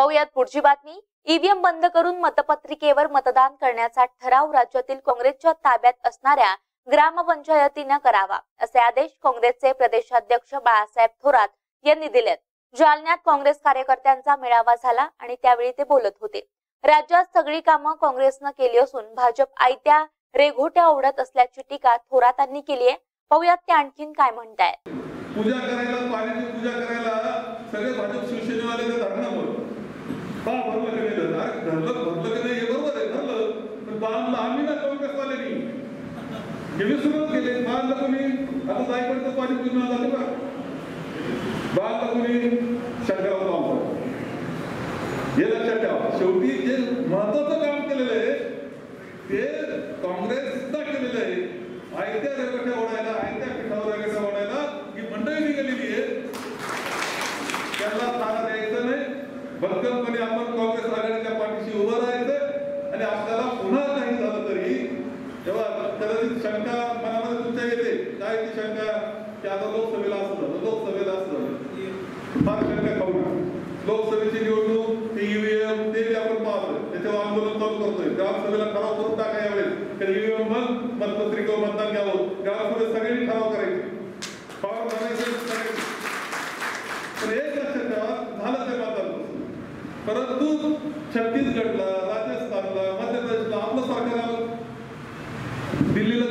पाहूयात पुढची बातमी ईव्हीएम बंद करून मतपत्रिकेवर मतदान करण्याचा ठराव राज्यातील काँग्रेसच्या ताब्यात असणाऱ्या ग्रामपंचायतीनं करावा असे आदेश काँग्रेसचे प्रदेशाध्यक्ष बाळासाहेब थोरात यांनी दिलेत. जालन्यात काँग्रेस कार्यकर्त्यांचा मेळावा झाला आणि त्यावेळी ते बोलत होते. राज्यात सगळी कामं काँग्रेसनं केली असून भाजप आयत्या रेघोट्या ओढत असल्याची टीका थोरातांनी केली आहे पाहुयात ते आणखीन काय म्हणतायत. पूजा करायला पाण्याची पूजा करायला सगळे भाजप शिवसेनेवाले ते धरणावर का भरलं की नाही धरलं? अरे धरलं भरलं की नाही हे बरोबर आहे धरलं. पण बांधलं आम्ही ना काँग्रेसवाले मी? हे सुरुवात केले. बांधलं कोणी? आता जाईपर्यंत पाणी पूर्ण झालं का? बांधलं कोणी? शंकरराव बांधलं हे लक्षात ठेवा शेवटी जे महत्वाचं काम केलेलं आहे ते काँग्रेसचा केलेलं आहे. आयत्या रगट्या ओढायला आयत्या पिठावर रगट्या ओढायला ही मंडळी निघालेली आहे. त्याला भक्कमपणे आपण काँग्रेस आघाडीच्या पाठीशी उभं राहायचं आणि आपल्याला पुन्हा काही झालं तरी जेव्हा कदाचित शंका मनामध्ये तुमच्या येते काय ती शंका? की आता लोकसभेला असं झालं लोकसभेला असं झालं फार शंका खाऊ नका. लोकसभेची निवडणूक ते ईव्हीएम ते बी आपण पाहतोय. त्याच्यावर आंदोलन चालू करतोय. ग्रामसभेला ठराव करून टाका यावेळेस तर ईव्हीएम मग मतपत्रिकेवर मतदान घ्यावं. ग्रामसभेत सगळ्यांनी ठराव करायचे. पवार बनायचे पण एक लक्षात ठेवा झालं ते मतदान परंतु छत्तीसगडला राजस्थानला मध्य प्रदेशला आपलं सरकार आलं दिल्लीला